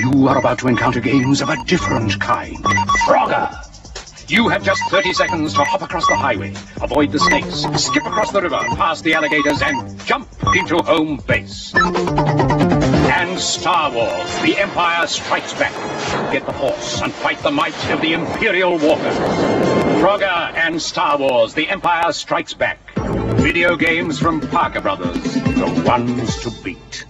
You are about to encounter games of a different kind. Frogger! You have just 30 seconds to hop across the highway, avoid the snakes, skip across the river, past the alligators, and jump into home base. And Star Wars, The Empire Strikes Back. Get the Force and fight the might of the Imperial Walker. Frogger and Star Wars, The Empire Strikes Back. Video games from Parker Brothers, the ones to beat.